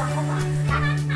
Các 吧